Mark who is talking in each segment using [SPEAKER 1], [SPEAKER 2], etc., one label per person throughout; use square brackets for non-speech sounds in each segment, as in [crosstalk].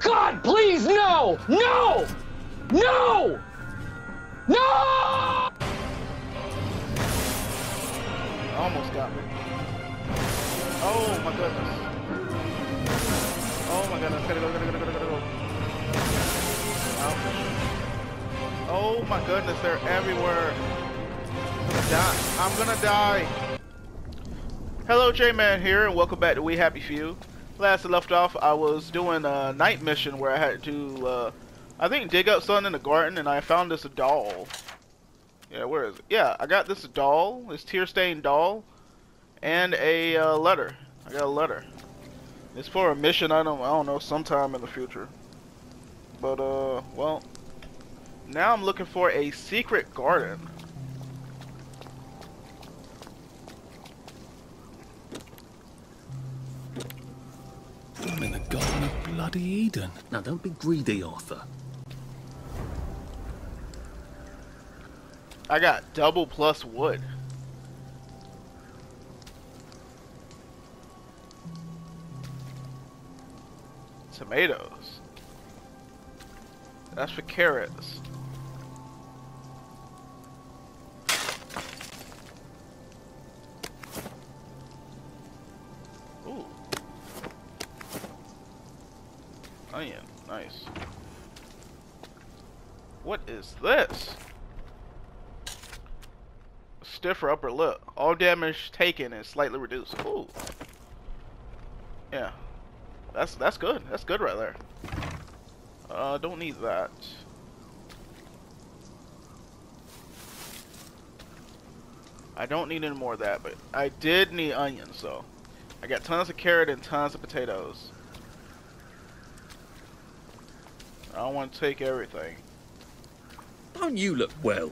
[SPEAKER 1] God, please, no! No! No! No!
[SPEAKER 2] Almost got me. Oh my goodness. Oh my goodness. Gotta go, gotta go, gotta go, gotta go. Oh my goodness, they're everywhere. I'm gonna die. I'm gonna die. Hello, J-Man here, and welcome back to We Happy Few. Last I left off, I was doing a night mission where I had to, uh, I think, dig up something in the garden, and I found this doll. Yeah, where is it? Yeah, I got this doll, this tear-stained doll, and a uh, letter. I got a letter. It's for a mission I don't, I don't know, sometime in the future. But, uh, well, now I'm looking for a secret garden.
[SPEAKER 3] I'm in the Garden of Bloody Eden. Now don't be greedy, Arthur.
[SPEAKER 2] I got double plus wood. Tomatoes. That's for carrots. Onion. Nice. What is this? Stiffer upper lip. All damage taken is slightly reduced. Ooh. Yeah. That's that's good. That's good right there. Uh, don't need that. I don't need any more of that, but I did need onions, so I got tons of carrot and tons of potatoes. I don't want to take everything.
[SPEAKER 3] Don't you look well?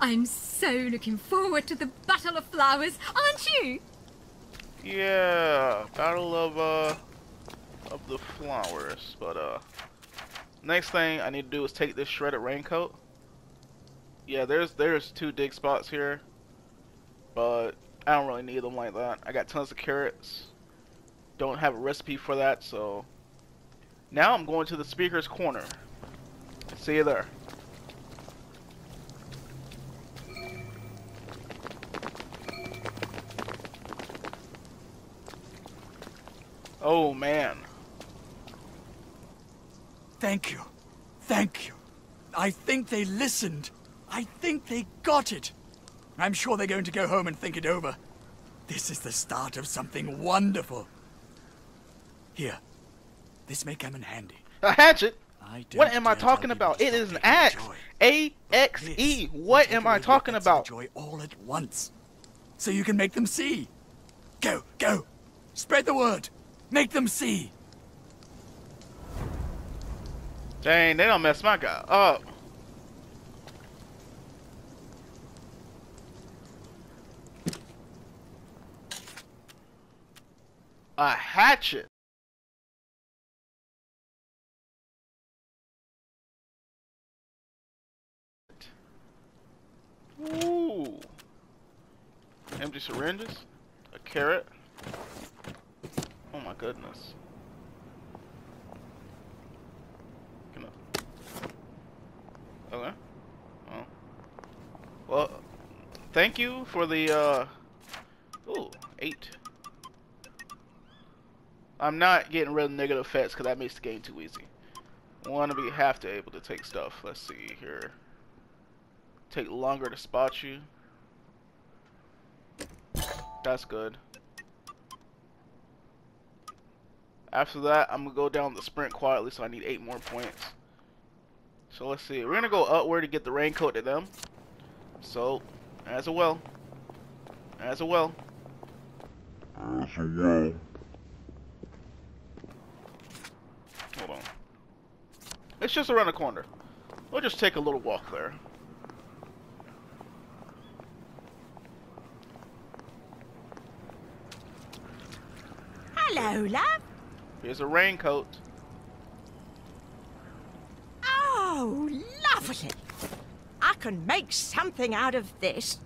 [SPEAKER 4] I'm so looking forward to the Battle of Flowers, aren't you?
[SPEAKER 2] Yeah, Battle of uh of the Flowers. But uh, next thing I need to do is take this shredded raincoat. Yeah, there's there's two dig spots here, but I don't really need them like that. I got tons of carrots. Don't have a recipe for that, so now I'm going to the speaker's corner. See you there. Oh man.
[SPEAKER 5] Thank you. Thank you. I think they listened. I think they got it. I'm sure they're going to go home and think it over. This is the start of something wonderful. Here. This may come in handy.
[SPEAKER 2] A hatchet? What am I talking about? It is an axe. A X E. What am I talking about?
[SPEAKER 5] Joy all at once. So you can make them see. Go, go. Spread the word. Make them see.
[SPEAKER 2] Dang, they don't mess my guy up. A hatchet. Ooh. Empty syringes. A carrot. Oh my goodness. Okay. Oh. Well, thank you for the, uh... Ooh, eight. I'm not getting rid of negative effects because that makes the game too easy. Want to be have to able to take stuff. Let's see here. Take longer to spot you. That's good. After that, I'm gonna go down the sprint quietly, so I need eight more points. So let's see. We're gonna go upward to get the raincoat to them. So, as a well. As a well.
[SPEAKER 6] As well.
[SPEAKER 2] Hold on. It's just around the corner. We'll just take a little walk there.
[SPEAKER 7] Hello, love.
[SPEAKER 2] Here's a raincoat.
[SPEAKER 7] Oh, lovely. I can make something out of this.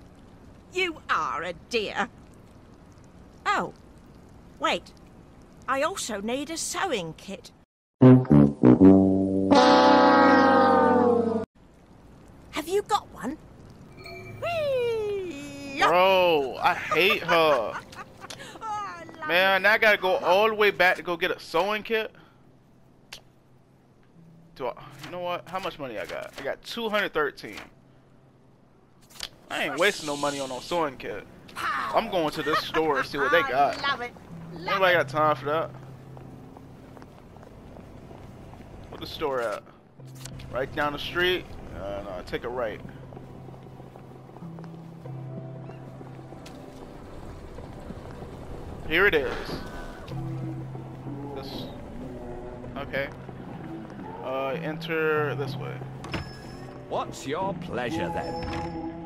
[SPEAKER 7] You are a dear. Oh, wait. I also need a sewing kit. Have you got one? Whee!
[SPEAKER 2] Bro, I hate her. Man, now I gotta go all the way back to go get a sewing kit. Do I, you know what? How much money I got? I got 213. I ain't wasting no money on no sewing kit. I'm going to this store and see what they got.
[SPEAKER 7] I love it. Love
[SPEAKER 2] Anybody got time for that? Where the store at? Right down the street? Uh, no, take a right. Here it is. This. Okay. Uh, enter this way.
[SPEAKER 8] What's your pleasure then?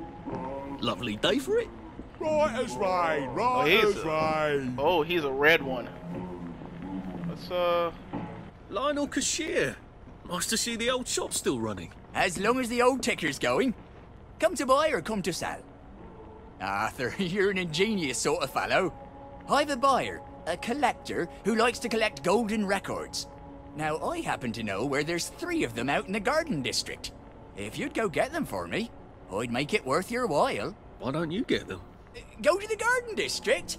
[SPEAKER 3] Lovely day for it.
[SPEAKER 6] Right as rain,
[SPEAKER 2] Oh,
[SPEAKER 6] right
[SPEAKER 2] he's
[SPEAKER 6] as
[SPEAKER 2] a-
[SPEAKER 6] rain.
[SPEAKER 2] Oh, he's a red one. Let's uh.
[SPEAKER 3] Lionel Cashier. Nice to see the old shop still running.
[SPEAKER 5] As long as the old ticker's going. Come to buy or come to sell? Arthur, [laughs] you're an ingenious sort of fellow. I've a buyer, a collector, who likes to collect golden records. Now, I happen to know where there's three of them out in the Garden District. If you'd go get them for me, I'd make it worth your while.
[SPEAKER 3] Why don't you get them?
[SPEAKER 5] Go to the Garden District?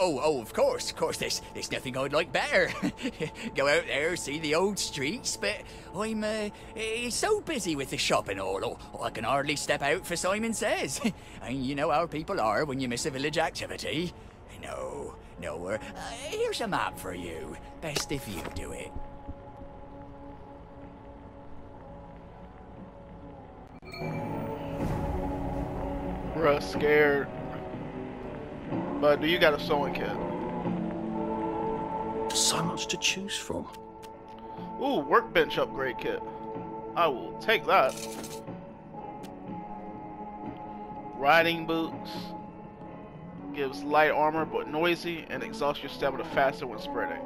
[SPEAKER 5] Oh, oh, of course, of course, there's, there's nothing I'd like better. [laughs] Go out there, see the old streets, but I'm, uh, eh, so busy with the shop and all, oh, I can hardly step out for Simon Says. [laughs] and you know how people are when you miss a village activity. No, no, uh, here's a map for you. Best if you do it.
[SPEAKER 2] Bruh, scared. But do you got a sewing kit?
[SPEAKER 3] So much to choose from.
[SPEAKER 2] Ooh, workbench upgrade kit. I will take that. Riding boots. Gives light armor but noisy and exhausts your stamina faster when spreading.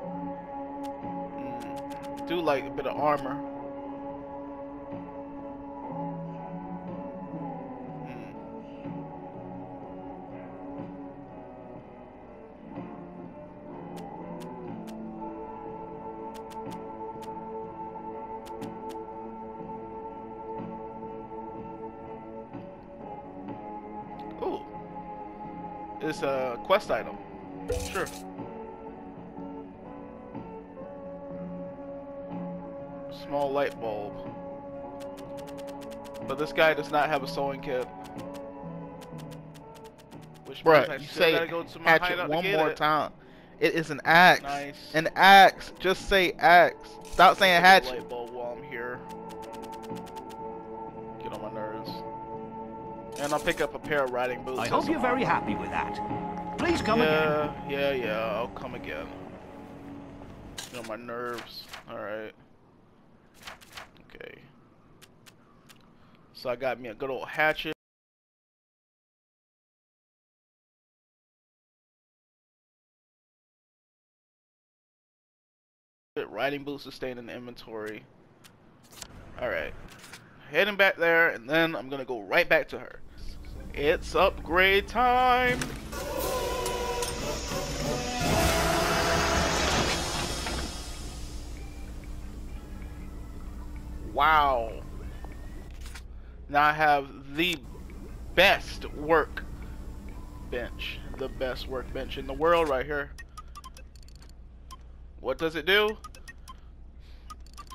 [SPEAKER 2] Mm, do like a bit of armor. Quest item. Sure. Small light bulb. But this guy does not have a sewing kit. Which
[SPEAKER 9] Bruh, you say
[SPEAKER 2] gotta go to
[SPEAKER 9] hatchet
[SPEAKER 2] to
[SPEAKER 9] one more
[SPEAKER 2] it.
[SPEAKER 9] time. It is an axe.
[SPEAKER 2] Nice.
[SPEAKER 9] An axe. Just say axe. Stop saying
[SPEAKER 2] Get a
[SPEAKER 9] hatchet.
[SPEAKER 2] Light bulb while I'm here. Get on my nerves. And I'll pick up a pair of riding boots.
[SPEAKER 8] I hope you're very happy with that. Please come again.
[SPEAKER 2] yeah, yeah, yeah. I'll come again. You know, my nerves. All right. Okay. So I got me a good old hatchet. Riding boots stay in the inventory. All right. Heading back there, and then I'm gonna go right back to her. It's upgrade time. Wow. Now I have the best work bench. The best workbench in the world right here. What does it do?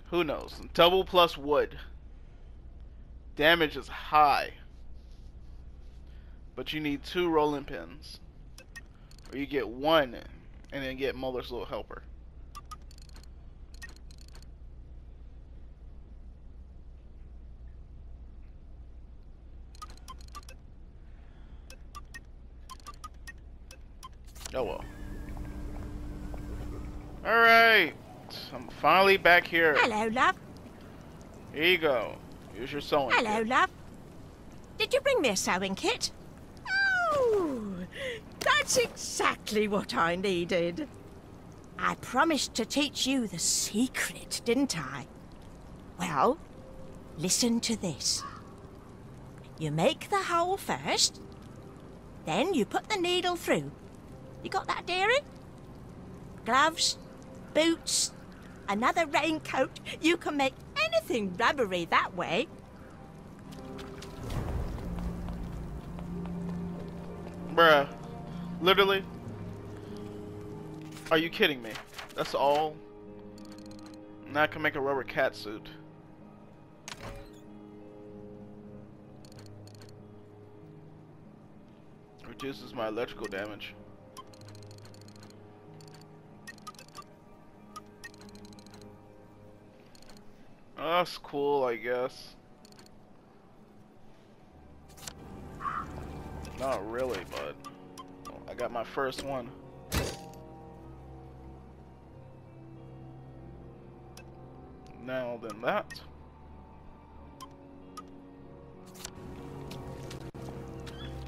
[SPEAKER 2] Who knows? Double plus wood. Damage is high. But you need two rolling pins. Or you get one and then get Muller's little helper. Oh well. Alright. I'm finally back here.
[SPEAKER 7] Hello, love.
[SPEAKER 2] Here you go. Here's your sewing
[SPEAKER 7] Hello,
[SPEAKER 2] kit.
[SPEAKER 7] love. Did you bring me a sewing kit? Oh, that's exactly what I needed. I promised to teach you the secret, didn't I? Well, listen to this. You make the hole first, then you put the needle through. You got that, dearie? Gloves, boots, another raincoat. You can make anything rubbery that way.
[SPEAKER 2] Bruh. Literally? Are you kidding me? That's all? Now I can make a rubber cat suit. Reduces my electrical damage. That's cool, I guess. Not really, but I got my first one. Now then that.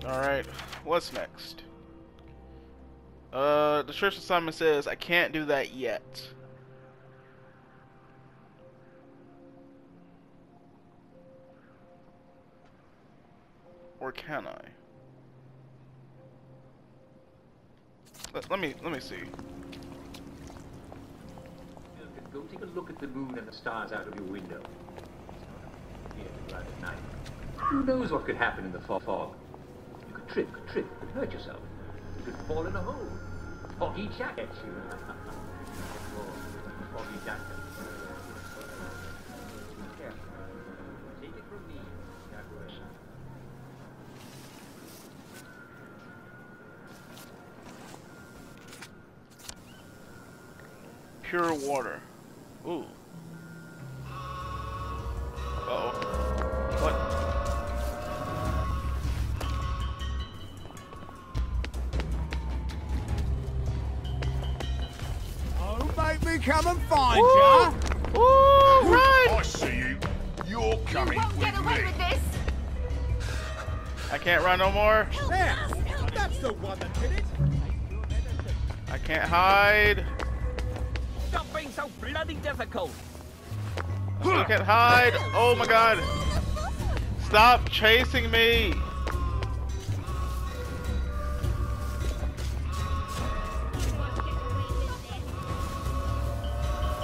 [SPEAKER 2] Alright, what's next? Uh, the church assignment says I can't do that yet. Or can I? Let, let me let me see.
[SPEAKER 10] Go take a look at the moon and the stars out of your window. Yeah, right at night. Who knows what could happen in the fog? You could trip, could trip, could hurt yourself. You could fall in a hole. Foggy jacket, you. [laughs] foggy jacket. Be careful. Take it from me, Jaguar.
[SPEAKER 2] Pure water. Ooh. Uh oh. What?
[SPEAKER 6] Don't make me come and find
[SPEAKER 2] Ooh.
[SPEAKER 6] ya.
[SPEAKER 2] Ooh, run!
[SPEAKER 6] I see you. You're coming
[SPEAKER 4] Won't
[SPEAKER 6] with
[SPEAKER 4] get away
[SPEAKER 6] me.
[SPEAKER 4] with this!
[SPEAKER 2] I can't run no more.
[SPEAKER 6] There. That's the one that did it.
[SPEAKER 2] I can't hide.
[SPEAKER 8] Difficult.
[SPEAKER 2] I can't hide. Oh my god. Stop chasing me.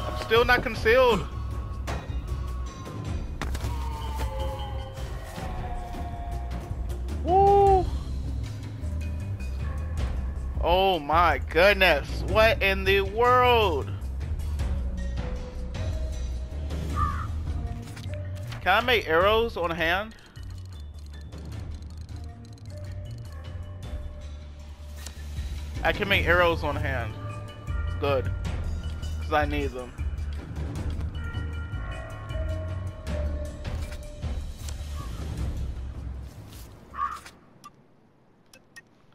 [SPEAKER 2] I'm still not concealed. Woo. Oh my goodness. What in the world? Can I make arrows on hand? I can make arrows on hand. Good. Because I need them.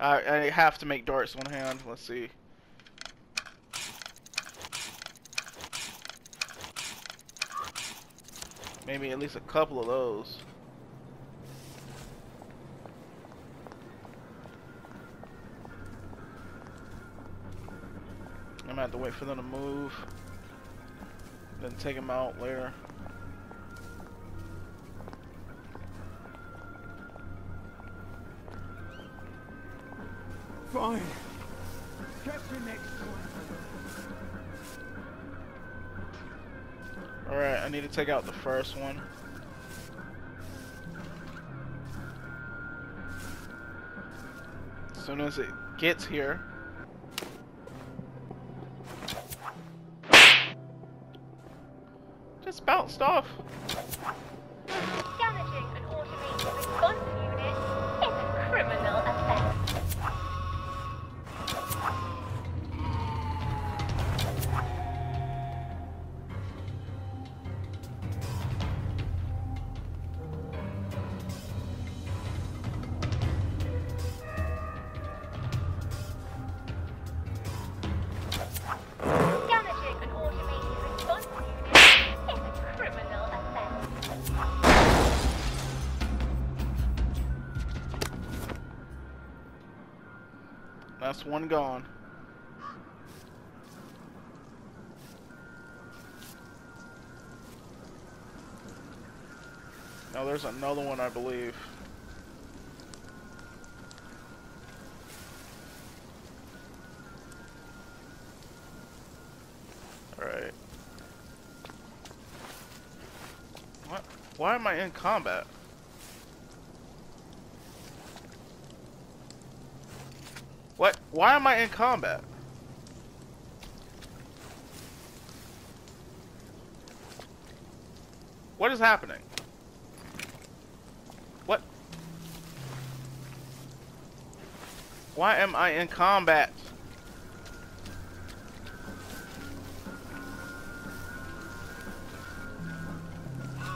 [SPEAKER 2] I, I have to make darts on hand. Let's see. Maybe at least a couple of those. I'm gonna have to wait for them to move. Then take them out later.
[SPEAKER 6] Fine.
[SPEAKER 2] Alright, I need to take out the first one. As soon as it gets here. Just bounced off. That's one gone. Now there's another one, I believe. Alright. What? Why am I in combat? Why am I in combat? What is happening? What? Why am I in combat?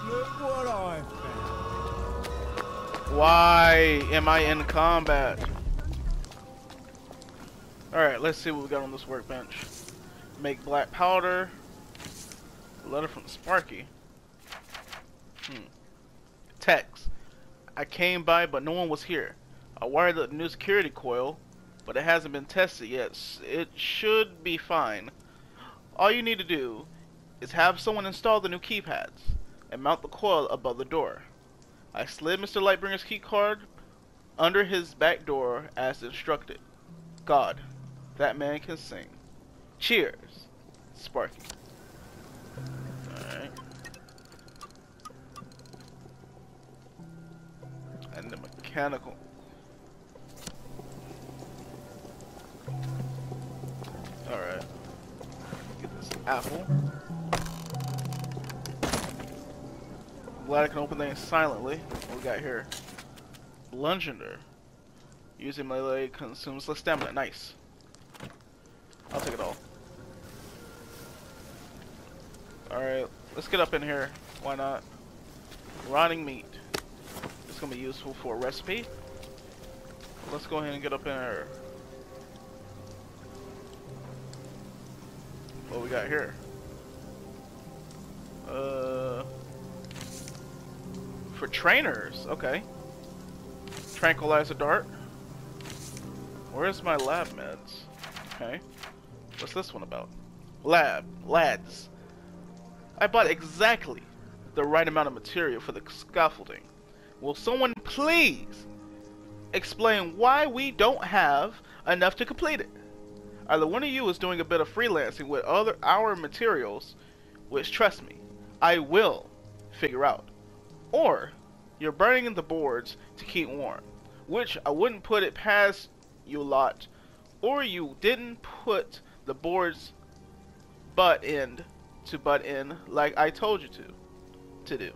[SPEAKER 6] Look what I found.
[SPEAKER 2] Why am I in combat? Alright, let's see what we got on this workbench. Make black powder. Letter from Sparky. Hmm. Text. I came by, but no one was here. I wired up the new security coil, but it hasn't been tested yet. It should be fine. All you need to do is have someone install the new keypads and mount the coil above the door. I slid Mr. Lightbringer's key card under his back door as instructed. God, that man can sing. Cheers, Sparky. Alright. And the mechanical. Alright. Get this apple. I'm glad I can open things silently. What we got here? Blungender. Using melee consumes less stamina. Nice. I'll take it all. Alright, let's get up in here. Why not? Rotting meat. It's gonna be useful for a recipe. Let's go ahead and get up in here. What we got here? Uh, for trainers, okay. Tranquilizer dart. Where's my lab meds? Okay. What's this one about? Lab, lads. I bought exactly the right amount of material for the scaffolding. Will someone please explain why we don't have enough to complete it? Either one of you is doing a bit of freelancing with other our materials, which trust me, I will figure out. Or you're burning the boards to keep warm, which I wouldn't put it past you lot. Or you didn't put the boards butt end to butt in like I told you to to do.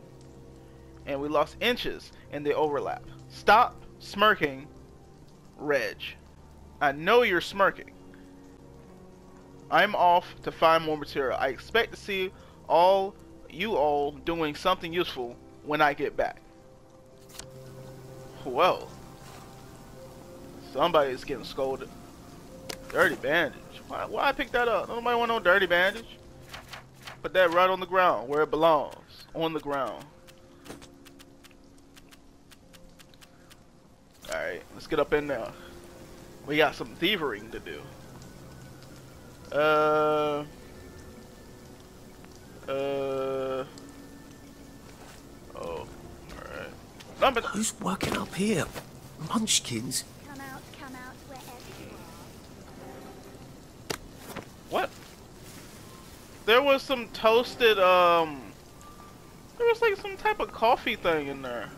[SPEAKER 2] And we lost inches in the overlap. Stop smirking, Reg. I know you're smirking. I'm off to find more material. I expect to see all you all doing something useful when I get back. Well, somebody's getting scolded. Dirty bandage. Why, why I pick that up? Nobody want no dirty bandage. Put that right on the ground where it belongs. On the ground. Alright, let's get up in there. We got some thievering to do. Uh. Uh. Oh. Alright. Number.
[SPEAKER 3] Who's working up here? Munchkins?
[SPEAKER 11] Come out, come out, wherever you
[SPEAKER 2] What? There was some toasted, um. There was like some type of coffee thing in there.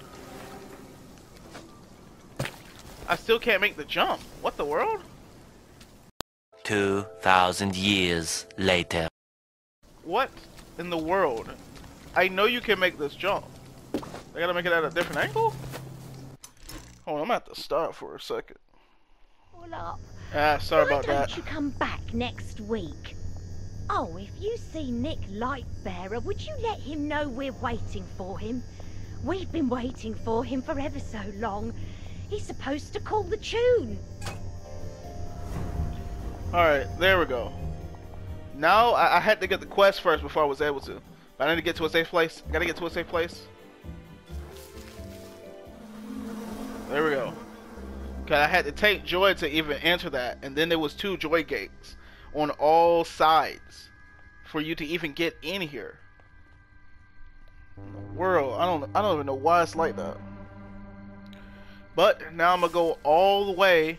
[SPEAKER 2] I still can't make the jump. What the world?
[SPEAKER 12] 2,000 years later.
[SPEAKER 2] What in the world? I know you can make this jump. I gotta make it at a different angle? Hold on, I'm gonna have to stop for a second.
[SPEAKER 11] Pull up.
[SPEAKER 2] Ah, sorry
[SPEAKER 11] Why
[SPEAKER 2] about
[SPEAKER 11] don't
[SPEAKER 2] that.
[SPEAKER 11] you come back next week? Oh, if you see Nick Lightbearer, would you let him know we're waiting for him? We've been waiting for him for ever so long. He's supposed to call the tune.
[SPEAKER 2] Alright, there we go. Now, I, I had to get the quest first before I was able to. But I need to get to a safe place. I gotta get to a safe place. There we go. Cause I had to take Joy to even enter that, and then there was two Joy gates on all sides for you to even get in here. World, I don't, I don't even know why it's like that. But now I'm gonna go all the way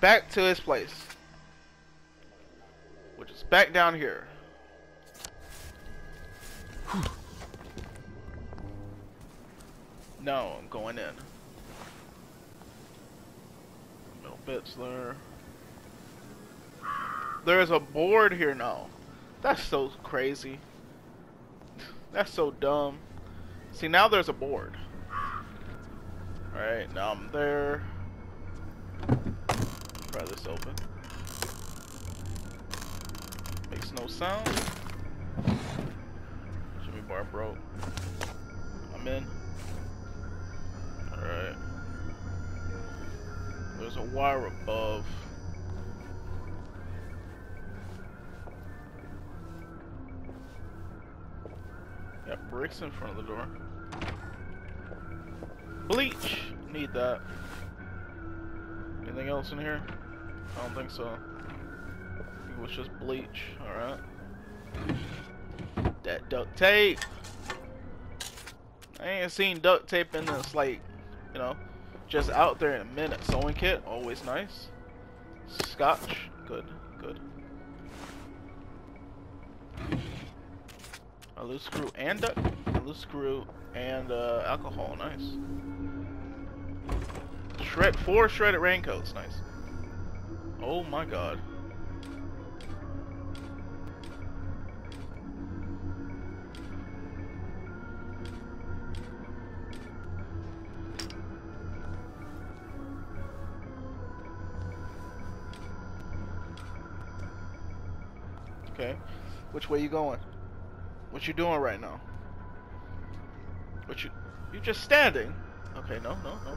[SPEAKER 2] back to his place, which is back down here. No, I'm going in. Middle Bitzler. There's a board here now. That's so crazy. That's so dumb. See, now there's a board. Alright, now I'm there. Try this open. Makes no sound. Jimmy bar broke. I'm in. Alright. There's a wire above. Bricks in front of the door. Bleach! Need that. Anything else in here? I don't think so. I think it was just bleach. Alright. That duct tape! I ain't seen duct tape in this, like, you know, just out there in a minute. Sewing kit, always nice. Scotch, good, A loose screw and a loose screw and uh, alcohol, nice. Shred four shredded raincoats, nice. Oh my god. Okay. Which way you going? What you doing right now? What you you just standing? Okay, no, no, no.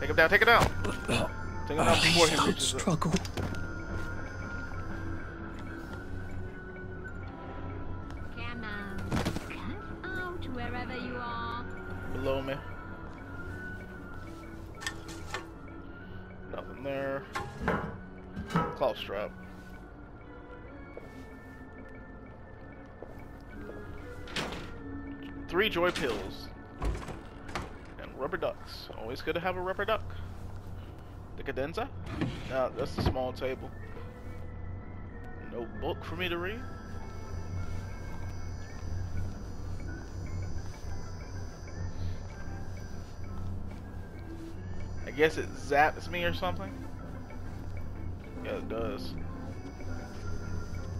[SPEAKER 2] Take him down, take him down. [coughs] Take him down oh, before he reaches
[SPEAKER 3] struggle.
[SPEAKER 4] Come
[SPEAKER 2] joy pills. And rubber ducks. Always good to have a rubber duck. The cadenza? No, that's the small table. No book for me to read. I guess it zaps me or something. Yeah, it does.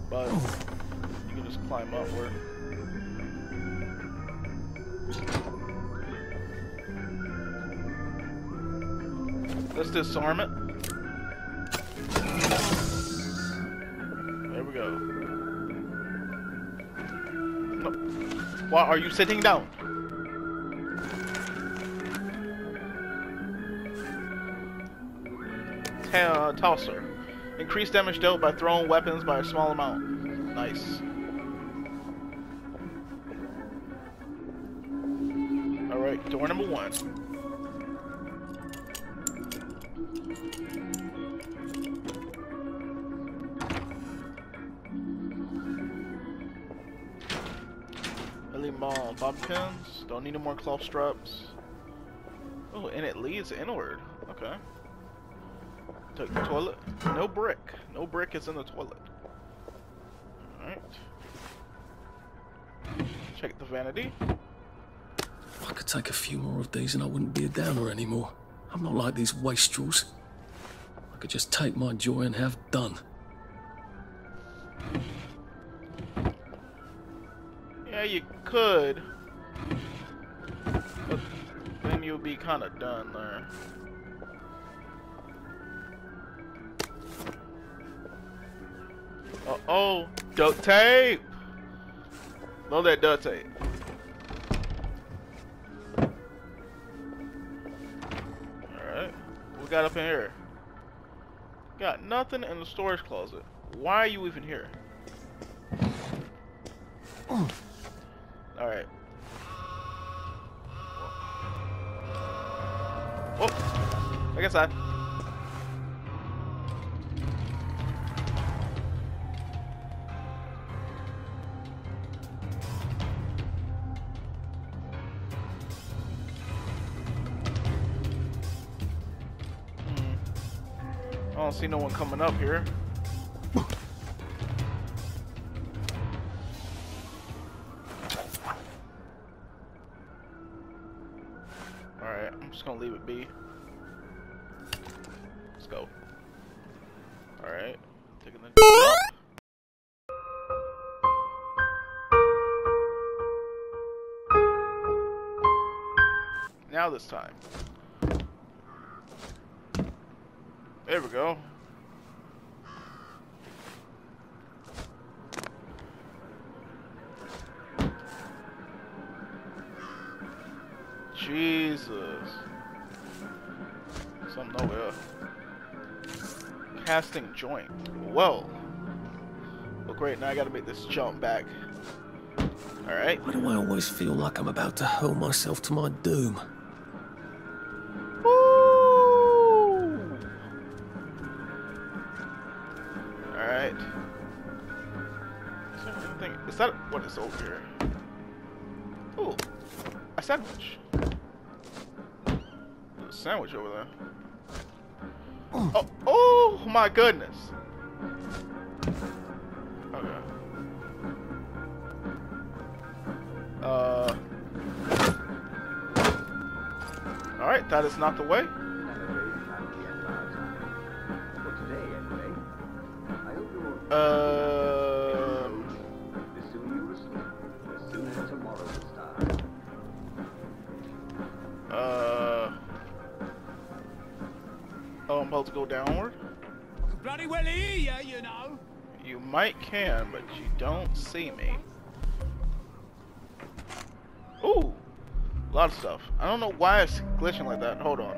[SPEAKER 2] But you can just climb upward. Let's disarm it. There we go. No. Why are you sitting down? Ta tosser. Increase damage dealt by throwing weapons by a small amount. Nice. One. Lily Mall. Bob pins. Don't need no more cloth straps. Oh, and it leads inward. Okay. Took the toilet. No brick. No brick is in the toilet. Alright. Check the vanity.
[SPEAKER 3] I could take a few more of these and I wouldn't be a downer anymore. I'm not like these wastrels. I could just take my joy and have done.
[SPEAKER 2] Yeah, you could. But then you'll be kind of done there. Uh oh, duct tape! Load that duct tape. Got up in here? Got nothing in the storage closet. Why are you even here? Alright. Oh, I guess I. see no one coming up here. Alright, I'm just gonna leave it be. Let's go. Alright. Taking the. Now this time. There we go. Jesus. Something nowhere. Casting joint. Well. Well, great. Now I gotta make this jump back. Alright.
[SPEAKER 3] Why do I always feel like I'm about to hurl myself to my doom?
[SPEAKER 2] Goodness. Okay. Uh. Alright, that is not the way. Stuff. I don't know why it's glitching like that. Hold on.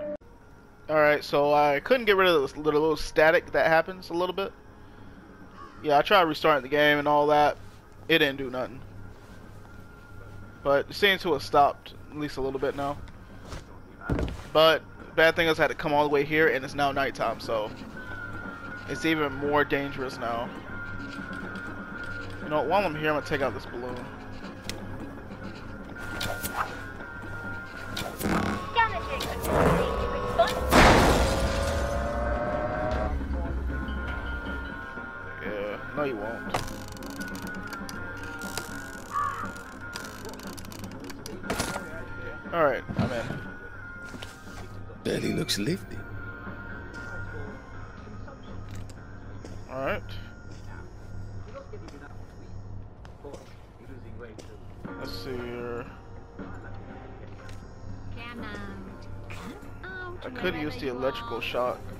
[SPEAKER 2] Alright, so I couldn't get rid of this little, little static that happens a little bit. Yeah, I tried restarting the game and all that. It didn't do nothing. But it seems to have stopped at least a little bit now. But bad thing is I had to come all the way here and it's now nighttime, so it's even more dangerous now. You know, while I'm here, I'm gonna take out this balloon. Yeah, no you won't. Alright, I'm in.
[SPEAKER 3] Barely looks lifted.
[SPEAKER 2] Electrical shock.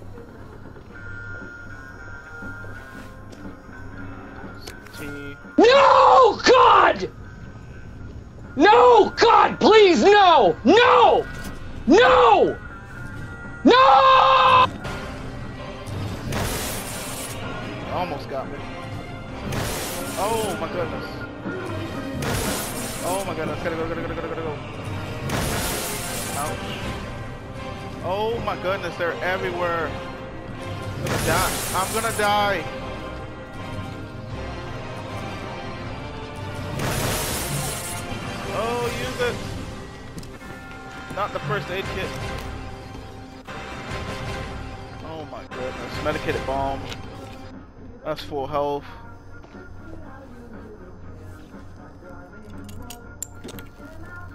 [SPEAKER 2] They're everywhere. I'm gonna die. Oh, use it. Not the first aid kit. Oh my goodness. Medicated bomb. That's full health.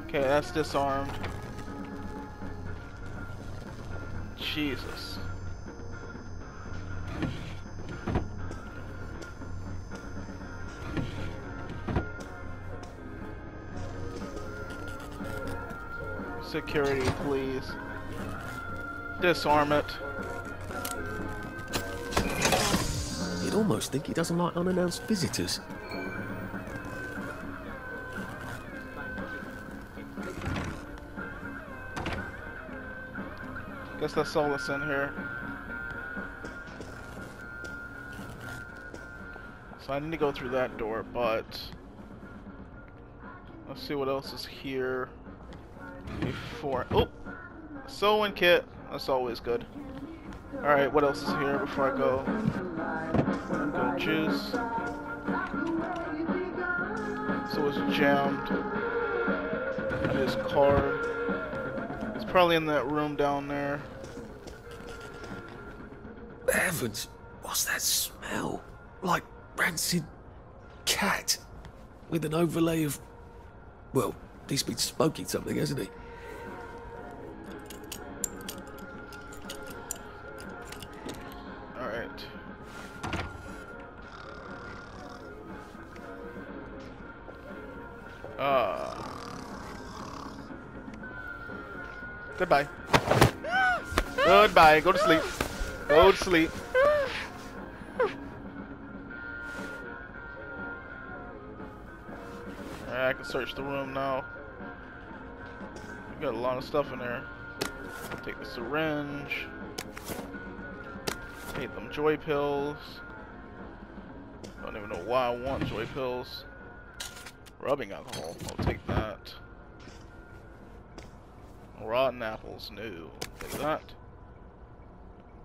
[SPEAKER 2] Okay, that's disarmed. Jesus. Security, please. Disarm it.
[SPEAKER 3] You'd almost think he doesn't like unannounced visitors.
[SPEAKER 2] Guess that's all that's in here. So I need to go through that door, but let's see what else is here before. Oh, sewing kit. That's always good. All right, what else is here before I go? Go juice. So it's jammed. And his card. Probably in that room down there.
[SPEAKER 3] Heavens, what's that smell? Like rancid cat with an overlay of. Well, he's been smoking something, hasn't he?
[SPEAKER 2] Go to sleep. Go to sleep. Alright, I can search the room now. We got a lot of stuff in there. Take the syringe. Take them joy pills. Don't even know why I want joy pills. Rubbing alcohol. I'll take that. Rotten apples. New. No. Take that.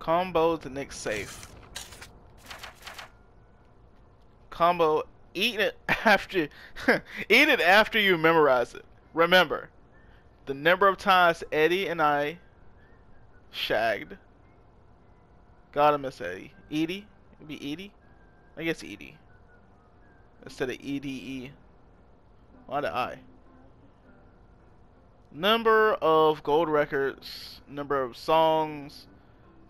[SPEAKER 2] Combo the Nick safe. Combo. Eat it [laughs] after. [laughs] eat it after you memorize it. Remember, the number of times Eddie and I shagged. Gotta miss Eddie. Edie? It'd be Edie? I guess Edie. Instead of EDE. Why the I? Number of gold records, number of songs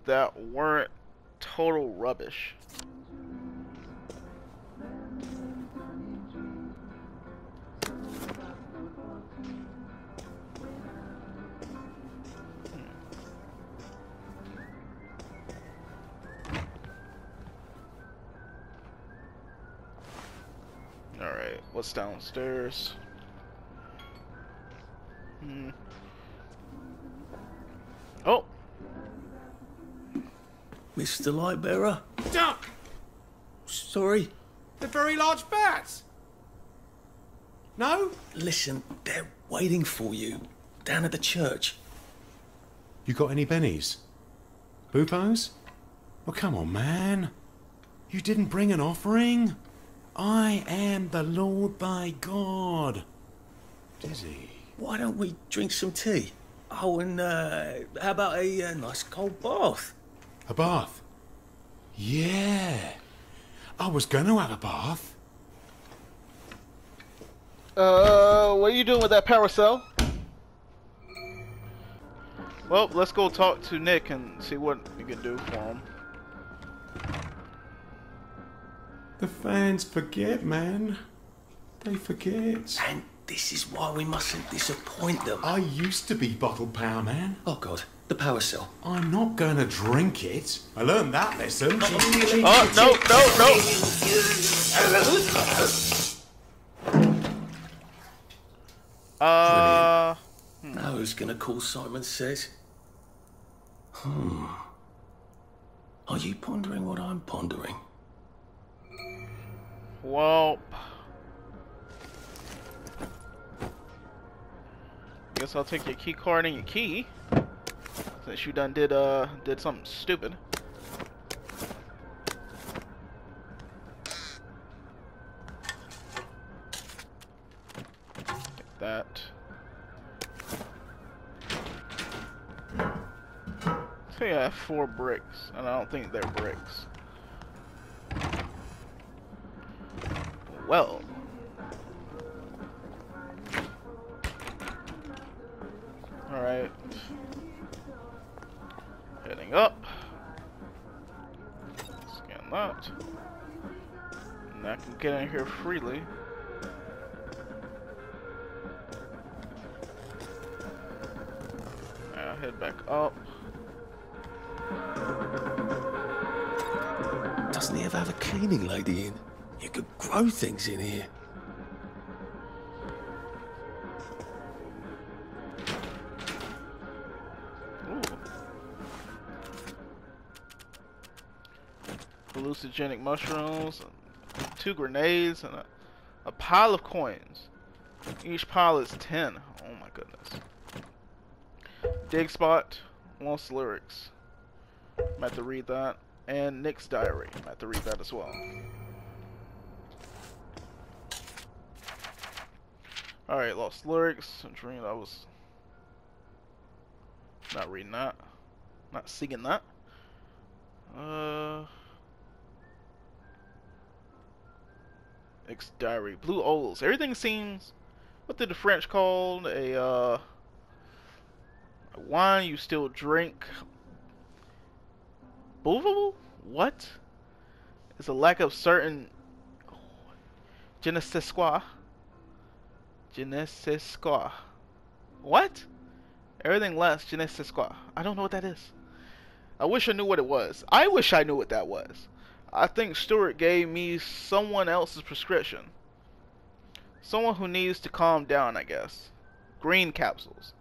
[SPEAKER 2] that weren't total rubbish. Alright, what's downstairs? Hmm. Oh!
[SPEAKER 3] Mr. Lightbearer?
[SPEAKER 6] Duck!
[SPEAKER 3] Sorry?
[SPEAKER 6] They're very large bats! No?
[SPEAKER 3] Listen, they're waiting for you down at the church.
[SPEAKER 13] You got any bennies? Bupos? Well, come on, man. You didn't bring an offering? I am the Lord thy God. Dizzy.
[SPEAKER 3] Why don't we drink some tea? Oh, and uh, how about a uh, nice cold bath?
[SPEAKER 13] A bath? Yeah. I was going to have a bath.
[SPEAKER 2] Uh, what are you doing with that paracel? Well, let's go talk to Nick and see what we can do for him.
[SPEAKER 13] The fans forget, man. They forget.
[SPEAKER 3] And this is why we mustn't disappoint them.
[SPEAKER 13] I used to be bottled power, man.
[SPEAKER 3] Oh, God. The power cell.
[SPEAKER 13] I'm not going to drink it. I learned that lesson.
[SPEAKER 2] Oh, no, no, no! Uh.
[SPEAKER 3] Now who's gonna call Simon Says? Hmm. Are you pondering what I'm pondering?
[SPEAKER 2] Well. Guess I'll take your key card and your key. Since you done did uh did something stupid. That. Yeah, I have four bricks, and I don't think they're bricks. Well. Freely. Now head back up.
[SPEAKER 3] Doesn't he ever have a cleaning lady in? You could grow things in here.
[SPEAKER 2] hallucinogenic mushrooms, two grenades, and a, a pile of coins. Each pile is 10. Oh my goodness. Dig spot, lost lyrics. I'm have to read that. And Nick's diary. I'm have to read that as well. Alright, lost lyrics. I'm dreaming I was not reading that. Not singing that. Uh Nick's diary. Blue Ols. Everything seems what did the French call a uh a wine you still drink Bouvable? What? It's a lack of certain quoi. Je ne sais quoi. What? Everything less je ne sais quoi. I don't know what that is. I wish I knew what it was. I wish I knew what that was. I think Stuart gave me someone else's prescription. Someone who needs to calm down, I guess. Green capsules.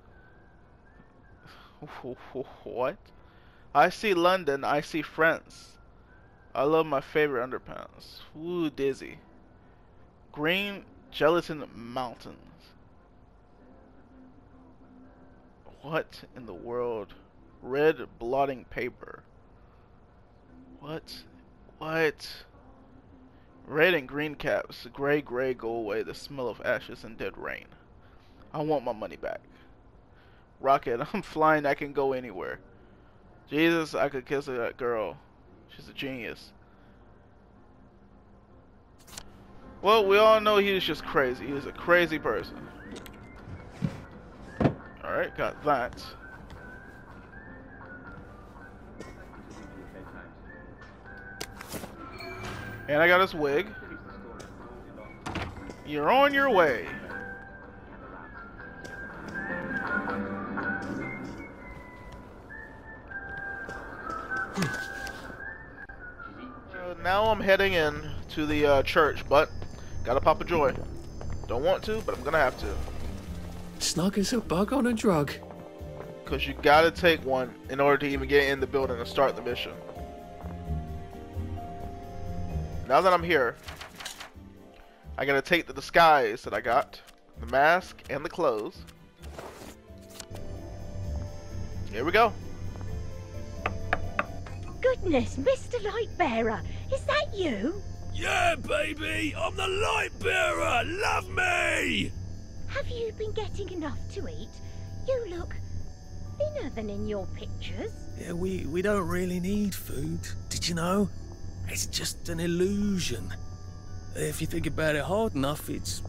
[SPEAKER 2] [laughs] what? I see London, I see France. I love my favorite underpants. Ooh, dizzy. Green gelatin mountains. What in the world? Red blotting paper. What? What? Red and green caps. Gray, gray, go away. The smell of ashes and dead rain. I want my money back. Rocket, [laughs] I'm flying. I can go anywhere. Jesus, I could kiss that girl. She's a genius. Well, we all know he was just crazy. He was a crazy person. Alright, got that. And I got his wig. You're on your way. Uh, now I'm heading in to the uh, church, but gotta pop a joy. Don't want to, but I'm gonna have to.
[SPEAKER 14] Snug as a bug on a drug.
[SPEAKER 2] Cause you gotta take one in order to even get in the building and start the mission. Now that I'm here, I gotta take the disguise that I got, the mask and the clothes. Here we go.
[SPEAKER 11] Goodness, Mr. Lightbearer, is that you?
[SPEAKER 3] Yeah, baby, I'm the Lightbearer. Love me.
[SPEAKER 11] Have you been getting enough to eat? You look thinner than in your pictures.
[SPEAKER 14] Yeah, we, we don't really need food. Did you know? It's just an illusion. If you think about it hard enough, it's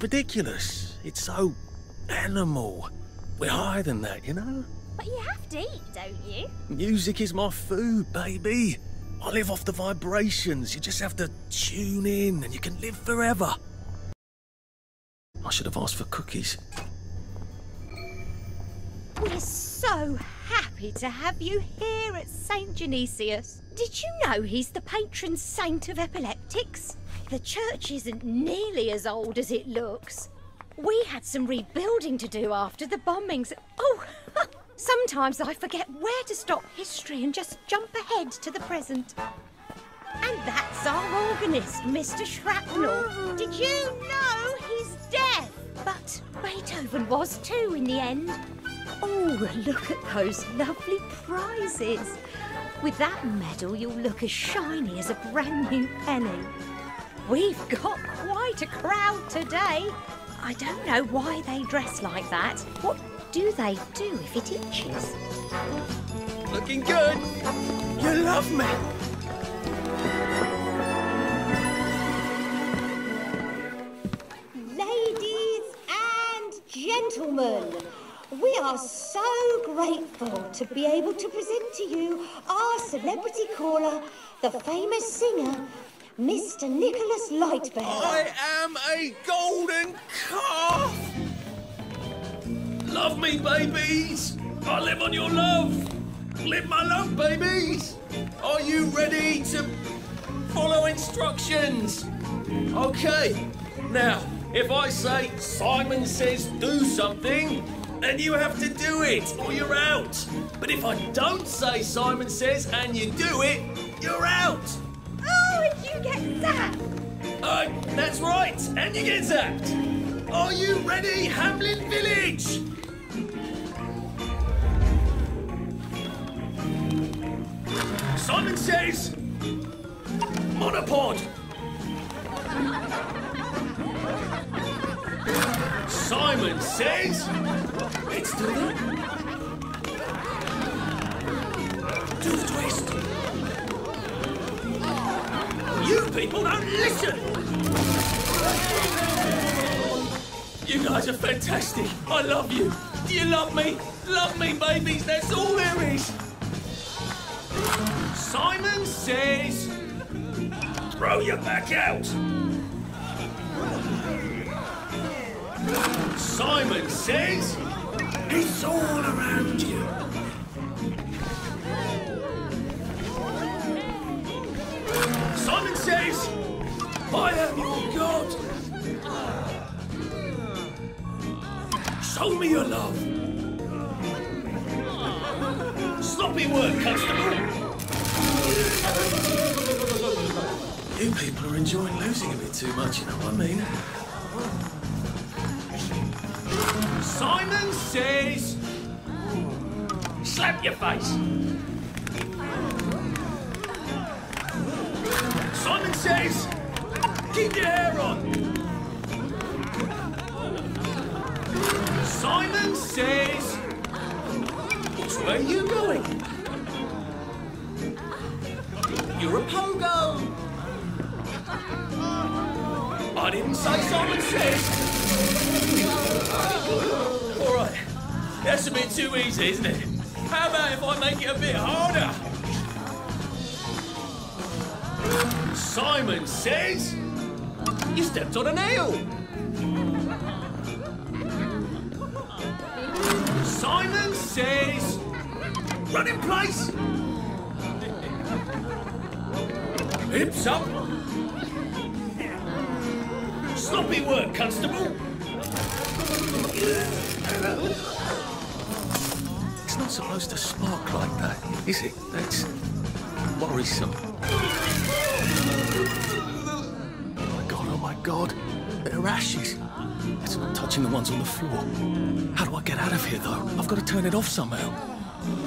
[SPEAKER 14] ridiculous. It's so animal. We're higher than that, you know?
[SPEAKER 11] But you have to eat, don't you?
[SPEAKER 14] Music is my food, baby. I live off the vibrations. You just have to tune in and you can live forever. I should have asked for cookies.
[SPEAKER 11] We're so happy to have you here at St. Genesius. Did you know he's the patron saint of epileptics? The church isn't nearly as old as it looks. We had some rebuilding to do after the bombings. Oh, [laughs] sometimes I forget where to stop history and just jump ahead to the present. And that's our organist, Mr. Shrapnel. Did you know he's deaf? But Beethoven was too in the end. Oh, look at those lovely prizes. With that medal, you'll look as shiny as a brand new penny. We've got quite a crowd today. I don't know why they dress like that. What do they do if it itches?
[SPEAKER 14] Looking good. You love me.
[SPEAKER 15] Ladies and gentlemen, we are so grateful to be able to present to you our celebrity caller, the famous singer, Mr. Nicholas Lightbearer.
[SPEAKER 3] I am a golden calf. Love me, babies. I live on your love. Live my love, babies. Are you ready to follow instructions? Okay. Now, if I say Simon says do something, then you have to do it or you're out. But if I don't say Simon says and you do it, you're out.
[SPEAKER 15] Oh, and you get zapped.
[SPEAKER 3] Uh, that's right, and you get zapped. Are you ready, Hamlyn Village? Simon says, monopod. [laughs] Simon says, to the twist. You people don't listen! You guys are fantastic. I love you. Do you love me? Love me, babies. That's all there is. Simon says, throw your back out. Simon says it's all around you. Simon says, I am your God. Show me your love. Sloppy work, Constable.
[SPEAKER 16] You people are enjoying losing a bit too much, you know what I mean?
[SPEAKER 3] Simon says, slap your face. Simon says, keep your hair on. Simon says, which way are you going? You're a pogo. I didn't say Simon says. That's a bit too easy, isn't it? How about if I make it a bit harder? Simon says you stepped on a nail. Simon says run in place. Hips up. Sloppy work, Constable.
[SPEAKER 16] Supposed to spark like that, is it? That's worrisome. Oh my god, oh my god. They're ashes. It's not touching the ones on the floor. How do I get out of here, though? I've got to turn it off somehow.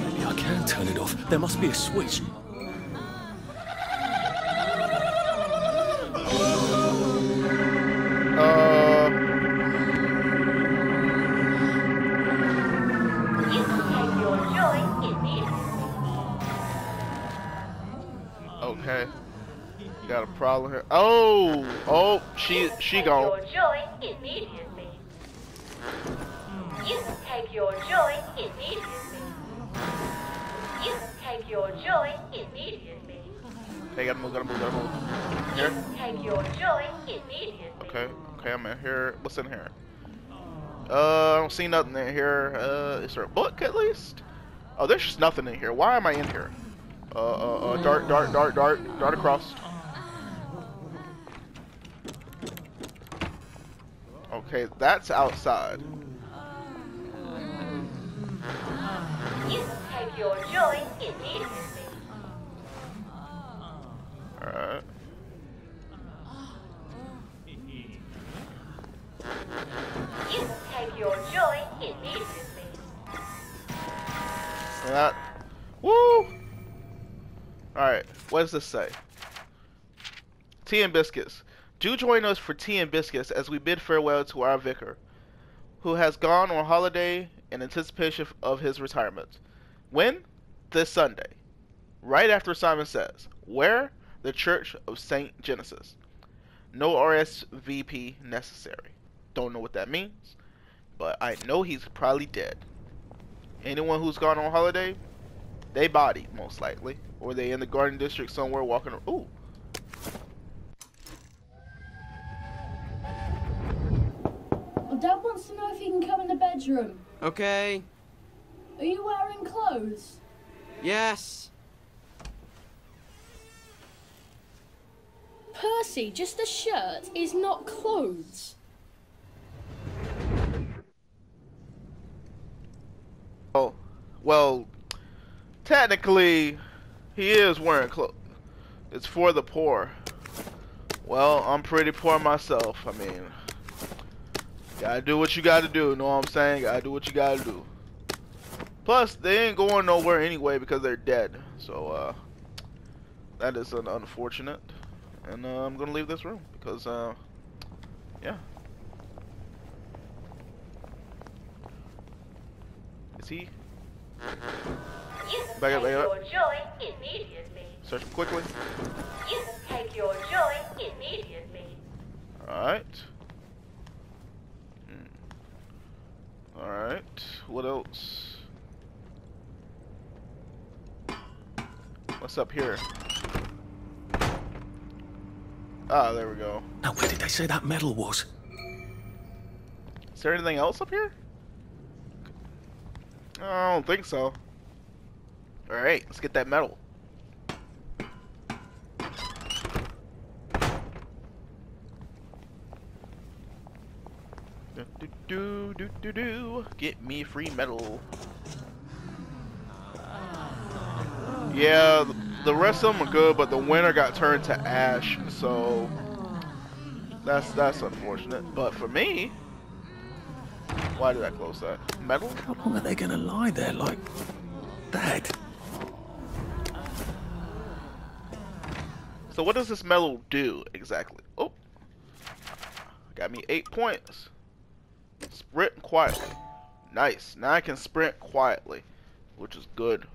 [SPEAKER 16] Maybe I can turn it off. There must be a switch.
[SPEAKER 2] Got a problem here. Oh, oh, she she gone.
[SPEAKER 17] Your joy immediately. You take your joy immediately. You take your joy immediately.
[SPEAKER 2] They gotta move, gotta move, gotta move.
[SPEAKER 17] You
[SPEAKER 2] Here.
[SPEAKER 17] can take your joy immediately.
[SPEAKER 2] Okay, okay, I'm in here. What's in here? Uh, I don't see nothing in here. Uh, is there a book at least? Oh, there's just nothing in here. Why am I in here? Uh, uh, uh, dart, dart, dart, dart, dart across. Okay, that's outside.
[SPEAKER 17] You your joy immediately.
[SPEAKER 2] Alright.
[SPEAKER 17] You your joy immediately.
[SPEAKER 2] That. Woo! Alright, what does this say? Tea and biscuits. Do join us for tea and biscuits as we bid farewell to our vicar, who has gone on holiday in anticipation of his retirement. When? This Sunday. Right after Simon Says. Where? The Church of St. Genesis. No RSVP necessary. Don't know what that means, but I know he's probably dead. Anyone who's gone on holiday, they bodied most likely, or they in the garden district somewhere walking. Ooh,
[SPEAKER 18] Dad wants to know if he can come in the bedroom.
[SPEAKER 19] Okay.
[SPEAKER 18] Are you wearing clothes?
[SPEAKER 19] Yes.
[SPEAKER 18] Percy, just a shirt is not clothes.
[SPEAKER 2] oh, well, technically, he is wearing clothes. It's for the poor. Well, I'm pretty poor myself. I mean, gotta do what you gotta do. Know what I'm saying? Gotta do what you gotta do. Plus, they ain't going nowhere anyway because they're dead. So, uh, that is an unfortunate. And uh, I'm gonna leave this room because, uh, yeah. Is he?
[SPEAKER 17] You
[SPEAKER 2] Back up, back up.
[SPEAKER 17] your joy immediately.
[SPEAKER 2] Search him quickly.
[SPEAKER 17] You take your joy immediately.
[SPEAKER 2] Alright. Hmm. Alright. What else? What's up here? Ah, there we go.
[SPEAKER 16] Now, where did they say that medal was?
[SPEAKER 2] Is there anything else up here? I don't think so. Alright, let's get that metal. Do, do, do, do. Get me free metal. Yeah, the rest of them are good, but the winner got turned to ash, so that's that's unfortunate. But for me, why did I close that? Metal?
[SPEAKER 3] How long are they gonna lie there like that?
[SPEAKER 2] So what does this metal do exactly? Oh, got me eight points. Sprint quietly. Nice. Now I can sprint quietly, which is good.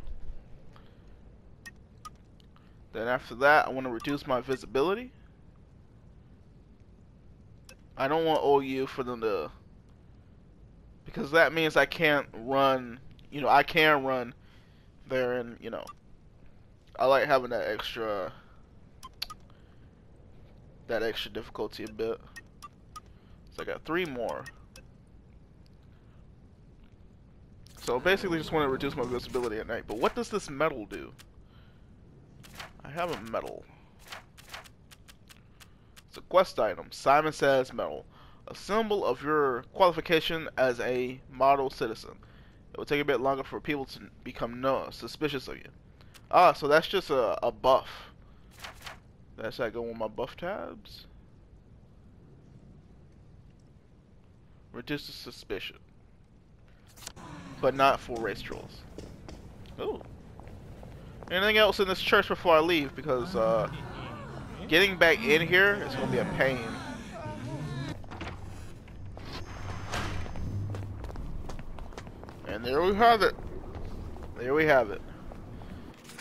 [SPEAKER 2] Then after that, I want to reduce my visibility. I don't want OU for them to... Because that means I can't run... You know, I can run there and, you know... I like having that extra... That extra difficulty a bit. So I got three more. So basically just want to reduce my visibility at night. But what does this metal do? I have a metal. It's a quest item. Simon Says medal. A symbol of your qualification as a model citizen. It will take a bit longer for people to become no, suspicious of you. Ah, so that's just a, a buff. That's how I go on my buff tabs. Reduces suspicion. But not for race trolls. Ooh. Anything else in this church before I leave? Because uh, getting back in here is going to be a pain. And there we have it. There we have it.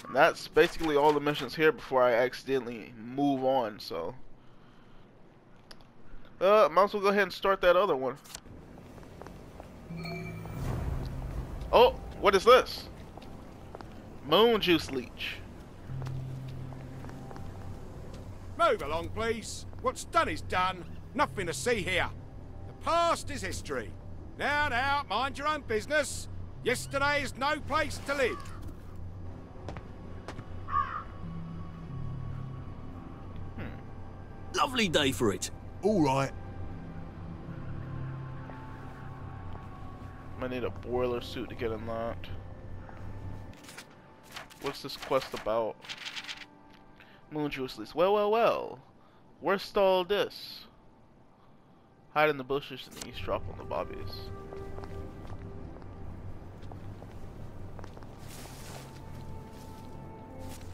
[SPEAKER 2] And that's basically all the missions here before I accidentally move on, so. Uh, might as well go ahead and start that other one. Oh, what is this? Moon juice leech.
[SPEAKER 20] Move along, please. What's done is done. Nothing to see here. The past is history. Now, now, mind your own business. Yesterday is no place to live.
[SPEAKER 3] Lovely day for it.
[SPEAKER 20] All right.
[SPEAKER 2] I need a boiler suit to get unlocked. What's this quest about? Moon juice leech. Well, well, well. Where's stalled this? Hide in the bushes and eavesdrop on the bobbies.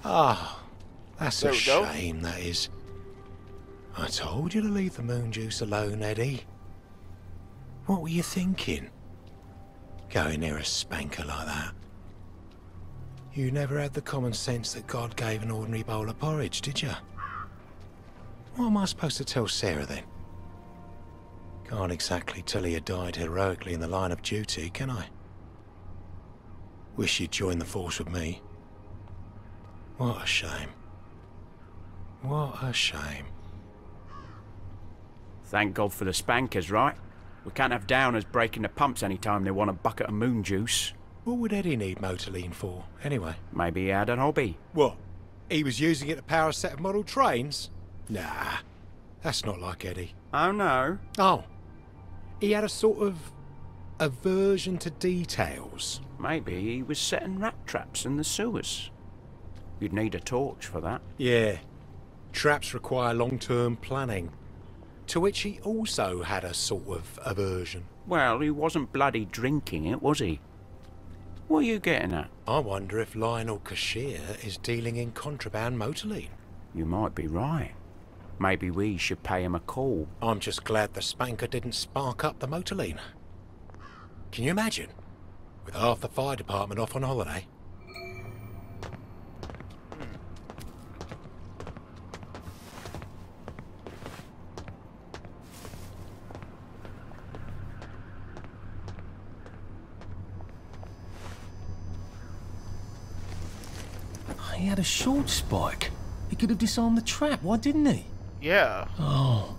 [SPEAKER 13] Ah, that's
[SPEAKER 2] There
[SPEAKER 13] a shame, that is. I told you to leave the moon juice alone, Eddie. What were you thinking? Going near a spanker like that. You never had the common sense that God gave an ordinary bowl of porridge, did you? What am I supposed to tell Sarah then? Can't exactly tell her you died heroically in the line of duty, can I? Wish you'd joined the force with me. What a shame. What a shame.
[SPEAKER 21] Thank God for the spankers, right? We can't have downers breaking the pumps any time they want a bucket of moon juice.
[SPEAKER 13] What would Eddie need motorine for, anyway?
[SPEAKER 21] Maybe he had an hobby.
[SPEAKER 13] What? He was using it to power a set of model trains? Nah, that's not like Eddie.
[SPEAKER 21] Oh no.
[SPEAKER 13] Oh, he had a sort of aversion to details.
[SPEAKER 21] Maybe he was setting rat traps in the sewers. You'd need a torch for that.
[SPEAKER 13] Yeah, traps require long-term planning. To which he also had a sort of aversion.
[SPEAKER 21] Well, he wasn't bloody drinking it, was he? What are you getting at?
[SPEAKER 13] I wonder if Lionel Cashier is dealing in contraband motorine.
[SPEAKER 21] You might be right. Maybe we should pay him a call.
[SPEAKER 13] I'm just glad the spanker didn't spark up the motorine. Can you imagine? With half the fire department off on holiday.
[SPEAKER 3] had a short spike. He could have disarmed the trap. Why didn't he?
[SPEAKER 2] Yeah.
[SPEAKER 3] Oh,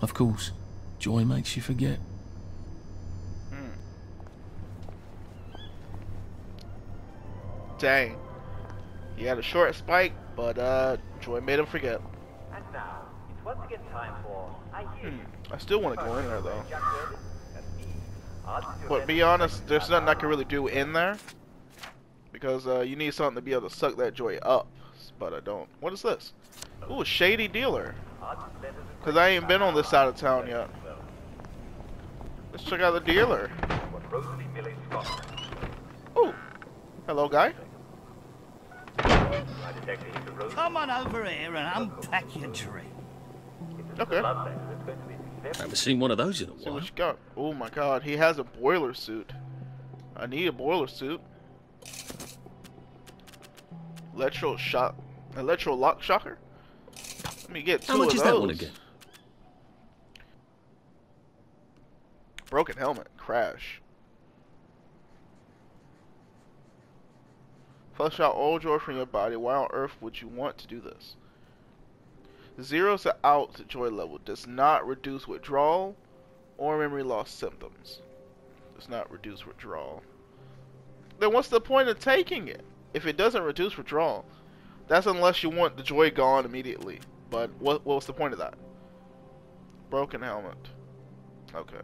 [SPEAKER 3] of course. Joy makes you forget. Hmm.
[SPEAKER 2] Dang. He had a short spike, but uh, Joy made him forget.
[SPEAKER 22] And now, it's time for I hmm.
[SPEAKER 2] I still want to go in there, though. But be honest, there's nothing I can really do in there because uh, you need something to be able to suck that joy up. But I don't. What is this? Ooh, shady dealer. Cause I ain't been on this side of town yet. Let's check out the dealer. Ooh, hello guy.
[SPEAKER 23] Come on over here and unpack your drink.
[SPEAKER 2] Okay.
[SPEAKER 3] I haven't seen one of those in a
[SPEAKER 2] See
[SPEAKER 3] while.
[SPEAKER 2] what you got. Oh my god, he has a boiler suit. I need a boiler suit. Electro shock, electro lock shocker. Let me get two
[SPEAKER 3] How much is
[SPEAKER 2] those.
[SPEAKER 3] that one again?
[SPEAKER 2] Broken helmet, crash. Flush out all joy from your body. Why on earth would you want to do this? Zeros out the joy level. Does not reduce withdrawal or memory loss symptoms. Does not reduce withdrawal. Then what's the point of taking it? If it doesn't reduce withdrawal, that's unless you want the joy gone immediately. But what what was the point of that? Broken helmet. Okay.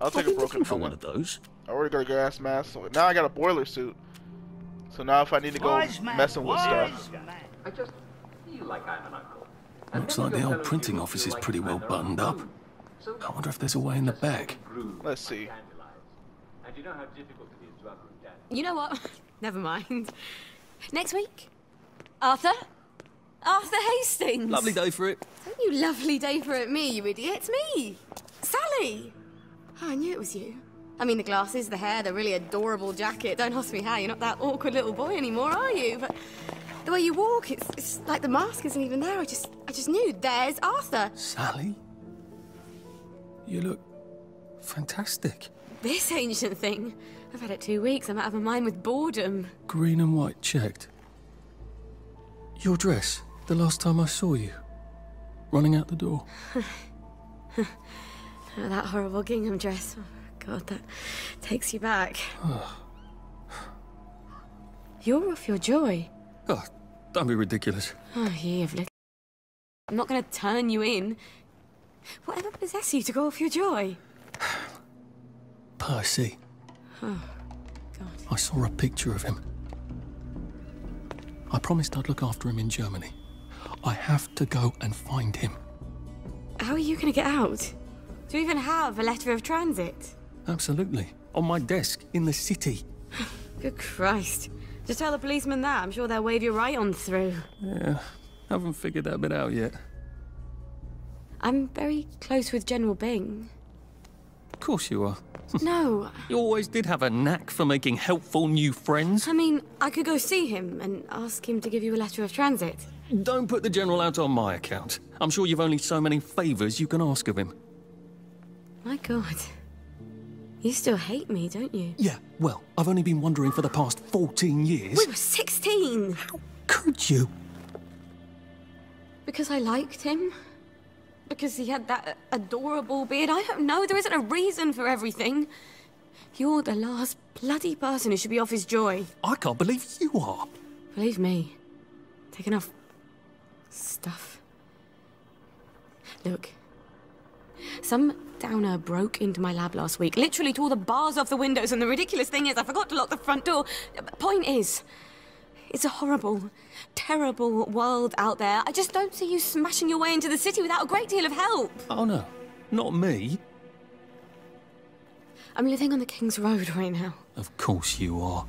[SPEAKER 2] I'll take
[SPEAKER 3] I've
[SPEAKER 2] a broken
[SPEAKER 3] looking for one of those.
[SPEAKER 2] I already got a gas mask. So now I got a boiler suit. So now if I need to go
[SPEAKER 23] Wise man,
[SPEAKER 2] with
[SPEAKER 23] wise
[SPEAKER 2] stuff.
[SPEAKER 23] man.
[SPEAKER 10] I just feel like I'm an uncle.
[SPEAKER 3] Looks like the old printing office is pretty well buttoned up. I wonder if there's a way in the back.
[SPEAKER 2] Let's see.
[SPEAKER 10] And you know how difficult it is to uproot.
[SPEAKER 24] You know what? [laughs] Never mind. Next week? Arthur? Arthur Hastings!
[SPEAKER 3] Lovely day for it.
[SPEAKER 24] Don't you lovely day for it, me, you idiot. It's me! Sally! Oh, I knew it was you. I mean, the glasses, the hair, the really adorable jacket. Don't ask me how. You're not that awkward little boy anymore, are you? But the way you walk, it's, it's like the mask isn't even there. I just, I just knew. There's Arthur.
[SPEAKER 3] Sally? You look fantastic.
[SPEAKER 24] This ancient thing. I've had it two weeks. I'm out of my mind with boredom.
[SPEAKER 3] Green and white checked. Your dress, the last time I saw you. Running out the door. [laughs]
[SPEAKER 24] That horrible gingham dress. Oh, God, that takes you back. Ah. You're off your joy.
[SPEAKER 3] Oh, don't be ridiculous.
[SPEAKER 24] Oh, you have little. I'm not going to turn you in. Whatever possessed you to go off your joy? [sighs]
[SPEAKER 3] Percy.
[SPEAKER 24] Oh,
[SPEAKER 3] I saw a picture of him. I promised I'd look after him in Germany. I have to go and find him.
[SPEAKER 24] how are you going to get out? Do you even have a letter of transit?
[SPEAKER 3] Absolutely. On my desk in the city. [sighs]
[SPEAKER 24] Good Christ. Just tell the policeman that. I'm sure they'll wave you right on through.
[SPEAKER 3] Yeah, haven't figured that bit out yet.
[SPEAKER 24] I'm very close with General Bing.
[SPEAKER 3] Of course you are. [laughs]
[SPEAKER 24] no,
[SPEAKER 3] You always did have a knack for making helpful new friends.
[SPEAKER 24] I mean, I could go see him and ask him to give you a letter of transit.
[SPEAKER 3] Don't put the General out on my account. I'm sure you've only so many favours you can ask of him.
[SPEAKER 24] My God. You still hate me, don't you?
[SPEAKER 3] Yeah, well, I've only been wondering for the past 14 years.
[SPEAKER 24] We were 16! How
[SPEAKER 3] could you?
[SPEAKER 24] Because I liked him? Because he had that adorable beard? I don't know. There isn't a reason for everything. You're the last bloody person who should be off his joy.
[SPEAKER 3] I can't believe you are.
[SPEAKER 24] Believe me. Take enough stuff. Look. Some downer broke into my lab last week, literally tore the bars off the windows, and the ridiculous thing is, I forgot to lock the front door. Point is, it's a horrible, terrible world out there. I just don't see you smashing your way into the city without a great deal of help.
[SPEAKER 3] Oh no, not me.
[SPEAKER 24] I'm living on the King's Road right now.
[SPEAKER 3] Of course you are.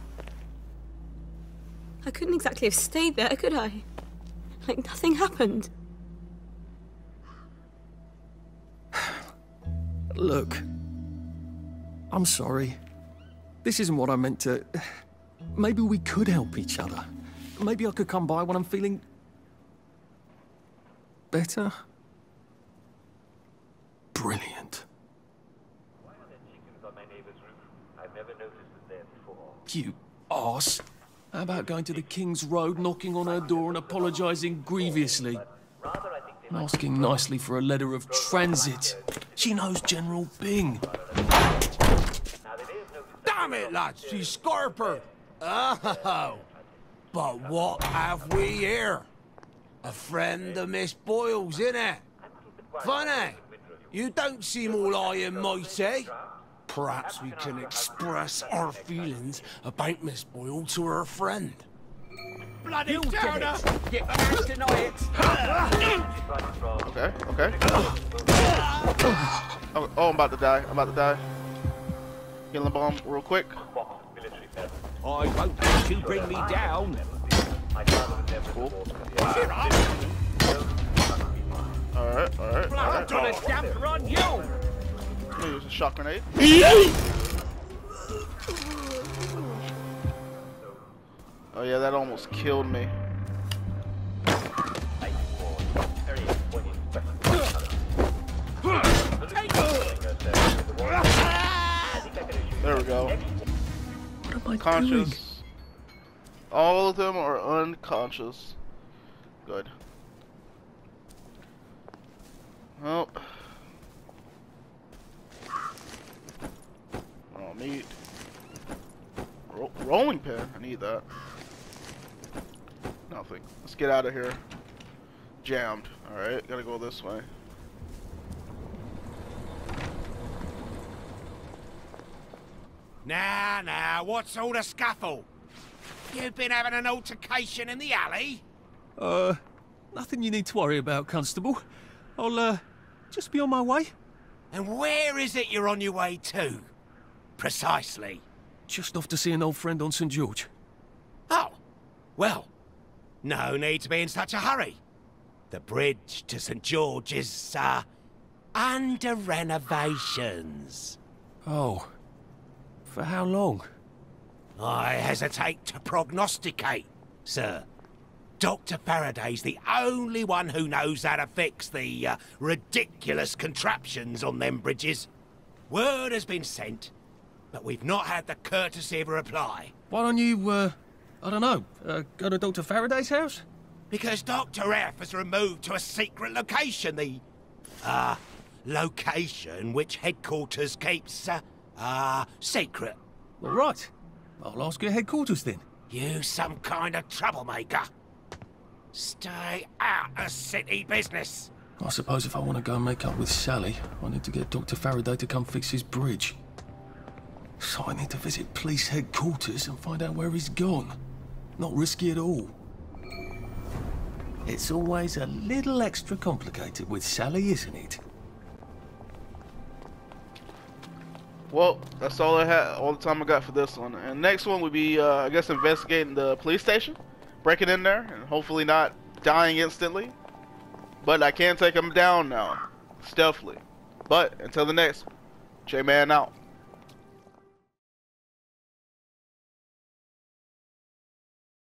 [SPEAKER 24] I couldn't exactly have stayed there, could I? Like nothing happened. [sighs]
[SPEAKER 3] Look, I'm sorry. This isn't what I meant to. Maybe we could help each other. Maybe I could come by when I'm feeling. better? Brilliant.
[SPEAKER 22] Why are there chickens on my neighbor's roof. I've never noticed it there before.
[SPEAKER 3] You arse. How about going to the King's Road, knocking on her door and apologising grievously? Asking nicely for a letter of transit. She knows General Bing.
[SPEAKER 13] Damn it, lads, she's Scarper.
[SPEAKER 25] Oh, but what have we here? A friend of Miss Boyle's, innit? Funny. You don't seem all high and mighty. Perhaps we can express our feelings about Miss Boyle to her friend.
[SPEAKER 23] Bloody
[SPEAKER 25] You did
[SPEAKER 23] downer!
[SPEAKER 25] it.
[SPEAKER 23] You can't deny it!
[SPEAKER 2] Okay, okay. Oh, oh, I'm about to die. I'm about to die. Healing bomb real quick.
[SPEAKER 23] I won't let you bring me down.
[SPEAKER 2] Cool. Alright, alright,
[SPEAKER 23] Blood
[SPEAKER 2] alright.
[SPEAKER 23] on a damper on you!
[SPEAKER 2] Let me use a shock grenade. Oh yeah, that almost killed me. There we go.
[SPEAKER 3] Am I
[SPEAKER 2] Conscious.
[SPEAKER 3] doing?
[SPEAKER 2] All of them are unconscious. Good. Well. Oh, need ro rolling pin. I need that. Nothing. Let's get out of here. Jammed. All right, gotta go this way.
[SPEAKER 13] Now, now, what's all the scuffle? You've been having an altercation in the alley?
[SPEAKER 3] Uh, nothing you need to worry about, Constable. I'll, uh, just be on my way.
[SPEAKER 13] And where is it you're on your way to? Precisely.
[SPEAKER 3] Just off to see an old friend on St. George.
[SPEAKER 13] Oh, well, no need to be in such a hurry. The bridge to St. George is, uh, under renovations.
[SPEAKER 3] Oh. For how long?
[SPEAKER 13] I hesitate to prognosticate, sir. Dr. Faraday's the only one who knows how to fix the uh, ridiculous contraptions on them bridges. Word has been sent, but we've not had the courtesy of a reply.
[SPEAKER 3] Why don't you, uh, I don't know, uh, go to Dr. Faraday's house?
[SPEAKER 13] Because Dr. F has removed to a secret location the, uh, location which headquarters keeps, uh, uh, secret.
[SPEAKER 3] All right. I'll ask your headquarters then.
[SPEAKER 13] You some kind of troublemaker. Stay out of city business.
[SPEAKER 3] I suppose if I want to go and make up with Sally, I need to get Dr. Faraday to come fix his bridge. So I need to visit police headquarters and find out where he's gone. Not risky at all. It's always a little extra complicated with Sally, isn't it?
[SPEAKER 2] Well, that's all I had, all the time I got for this one. And next one would be, uh, I guess, investigating the police station, breaking in there, and hopefully not dying instantly. But I can take him down now, stealthily. But until the next, J-Man out.